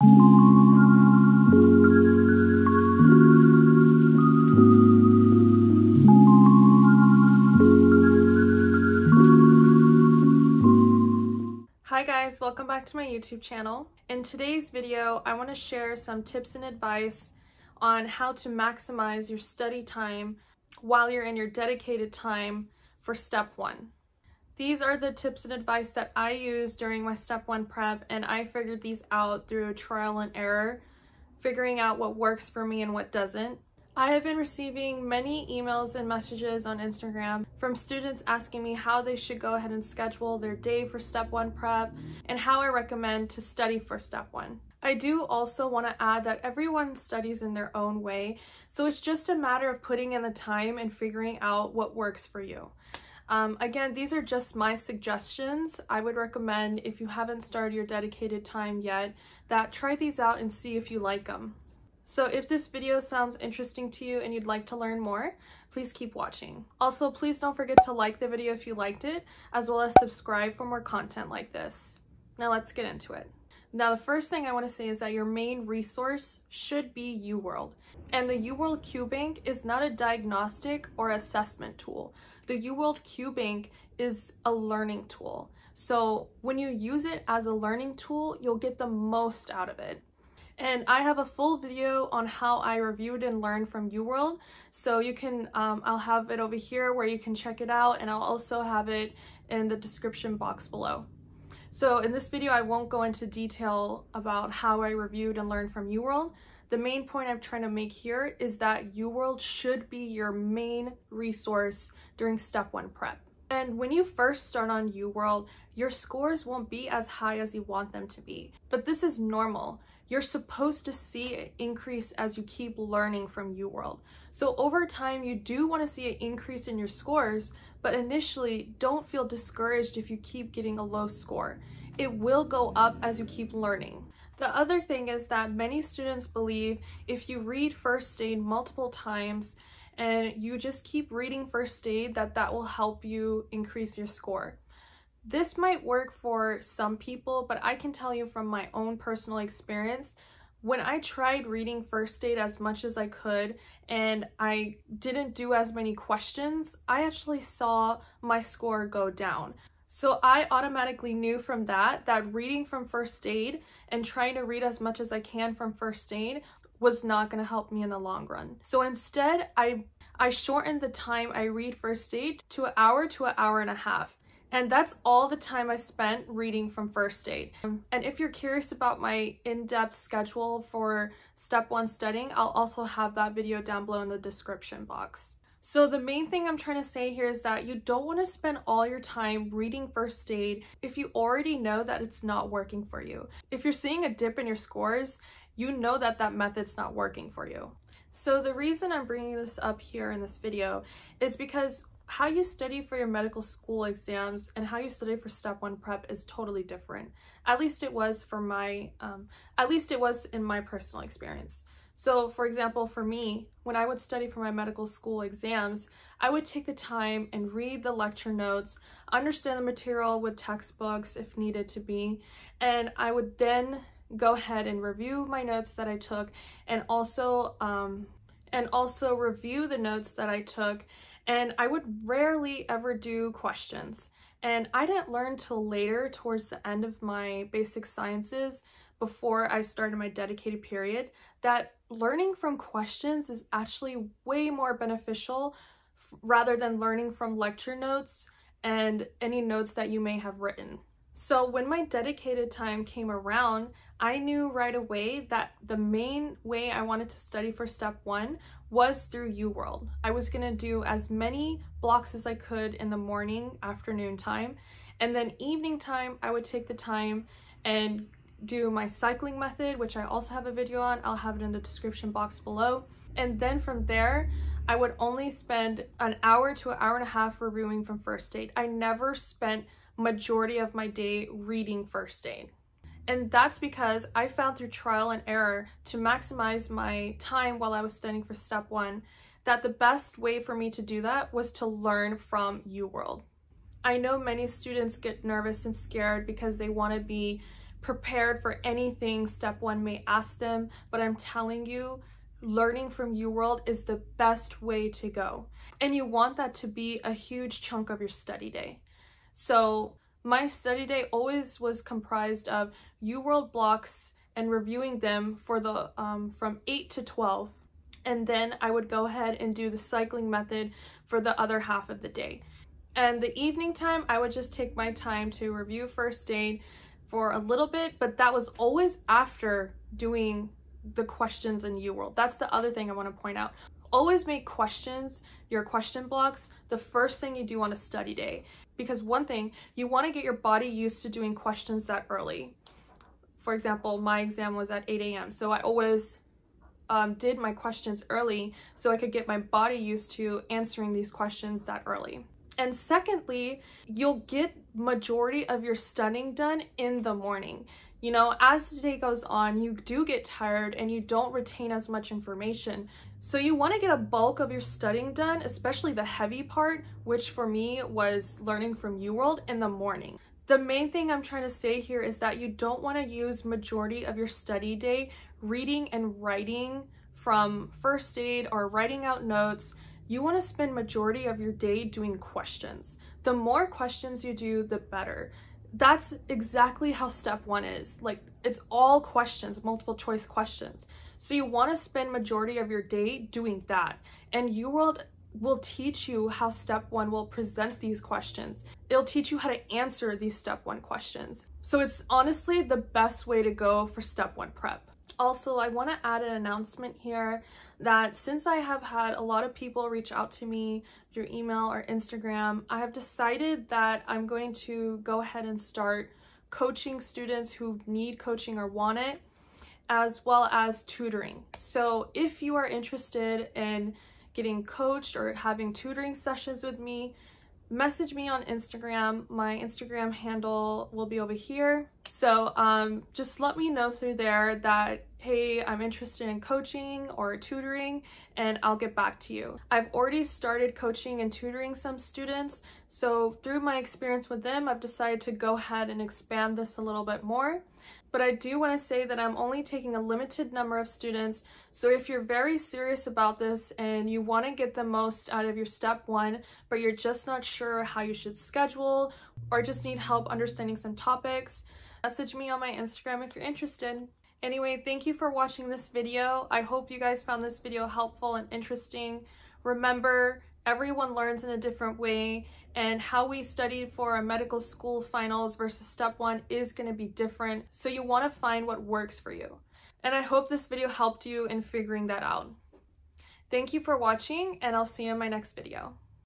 Hi guys, welcome back to my YouTube channel. In today's video, I want to share some tips and advice on how to maximize your study time while you're in your dedicated time for step one. These are the tips and advice that I used during my step one prep and I figured these out through trial and error, figuring out what works for me and what doesn't. I have been receiving many emails and messages on Instagram from students asking me how they should go ahead and schedule their day for step one prep and how I recommend to study for step one. I do also want to add that everyone studies in their own way, so it's just a matter of putting in the time and figuring out what works for you. Um, again, these are just my suggestions. I would recommend if you haven't started your dedicated time yet, that try these out and see if you like them. So if this video sounds interesting to you and you'd like to learn more, please keep watching. Also, please don't forget to like the video if you liked it, as well as subscribe for more content like this. Now let's get into it. Now the first thing I want to say is that your main resource should be UWorld. And the UWorld QBank is not a diagnostic or assessment tool. The UWorld QBank is a learning tool. So when you use it as a learning tool, you'll get the most out of it. And I have a full video on how I reviewed and learned from UWorld. So you can, um, I'll have it over here where you can check it out and I'll also have it in the description box below. So in this video, I won't go into detail about how I reviewed and learned from UWorld. The main point I'm trying to make here is that UWorld should be your main resource during step one prep. And when you first start on UWorld, your scores won't be as high as you want them to be. But this is normal you're supposed to see an increase as you keep learning from UWorld. So over time, you do want to see an increase in your scores, but initially don't feel discouraged if you keep getting a low score. It will go up as you keep learning. The other thing is that many students believe if you read first aid multiple times and you just keep reading first aid that that will help you increase your score. This might work for some people, but I can tell you from my own personal experience, when I tried reading first aid as much as I could and I didn't do as many questions, I actually saw my score go down. So I automatically knew from that that reading from first aid and trying to read as much as I can from first aid was not going to help me in the long run. So instead, I I shortened the time I read first aid to an hour to an hour and a half. And that's all the time I spent reading from first aid. And if you're curious about my in-depth schedule for step one studying, I'll also have that video down below in the description box. So the main thing I'm trying to say here is that you don't want to spend all your time reading first aid if you already know that it's not working for you. If you're seeing a dip in your scores, you know that that method's not working for you. So the reason I'm bringing this up here in this video is because how you study for your medical school exams and how you study for step one prep is totally different. At least it was for my, um, at least it was in my personal experience. So for example, for me, when I would study for my medical school exams, I would take the time and read the lecture notes, understand the material with textbooks if needed to be, and I would then go ahead and review my notes that I took and also um, and also review the notes that I took and I would rarely ever do questions. And I didn't learn till later towards the end of my basic sciences before I started my dedicated period that learning from questions is actually way more beneficial rather than learning from lecture notes and any notes that you may have written. So when my dedicated time came around, I knew right away that the main way I wanted to study for step one was through UWorld. I was gonna do as many blocks as I could in the morning, afternoon time, and then evening time, I would take the time and do my cycling method, which I also have a video on. I'll have it in the description box below. And then from there, I would only spend an hour to an hour and a half reviewing from first aid. I never spent majority of my day reading first aid. And that's because I found through trial and error to maximize my time while I was studying for step one that the best way for me to do that was to learn from UWorld. I know many students get nervous and scared because they want to be prepared for anything step one may ask them, but I'm telling you, learning from UWorld is the best way to go. And you want that to be a huge chunk of your study day. So my study day always was comprised of UWorld blocks and reviewing them for the um, from 8 to 12 and then I would go ahead and do the cycling method for the other half of the day. And the evening time, I would just take my time to review first aid for a little bit, but that was always after doing the questions in UWorld. That's the other thing I want to point out. Always make questions, your question blocks, the first thing you do on a study day. Because one thing, you want to get your body used to doing questions that early. For example, my exam was at 8 a.m. So I always um, did my questions early so I could get my body used to answering these questions that early. And secondly, you'll get majority of your studying done in the morning. You know, as the day goes on, you do get tired and you don't retain as much information. So you want to get a bulk of your studying done, especially the heavy part, which for me was learning from UWorld in the morning. The main thing I'm trying to say here is that you don't want to use majority of your study day reading and writing from first aid or writing out notes you want to spend majority of your day doing questions. The more questions you do, the better. That's exactly how step one is. Like it's all questions, multiple choice questions. So you want to spend majority of your day doing that. And UWorld will teach you how step one will present these questions. It'll teach you how to answer these step one questions. So it's honestly the best way to go for step one prep. Also, I want to add an announcement here that since I have had a lot of people reach out to me through email or Instagram, I have decided that I'm going to go ahead and start coaching students who need coaching or want it, as well as tutoring. So if you are interested in getting coached or having tutoring sessions with me, message me on Instagram. My Instagram handle will be over here. So um, just let me know through there that, hey, I'm interested in coaching or tutoring and I'll get back to you. I've already started coaching and tutoring some students. So through my experience with them, I've decided to go ahead and expand this a little bit more but I do want to say that I'm only taking a limited number of students. So if you're very serious about this and you want to get the most out of your step one, but you're just not sure how you should schedule or just need help understanding some topics, message me on my Instagram if you're interested. Anyway, thank you for watching this video. I hope you guys found this video helpful and interesting. Remember, everyone learns in a different way and how we studied for a medical school finals versus step one is going to be different. So you want to find what works for you. And I hope this video helped you in figuring that out. Thank you for watching and I'll see you in my next video.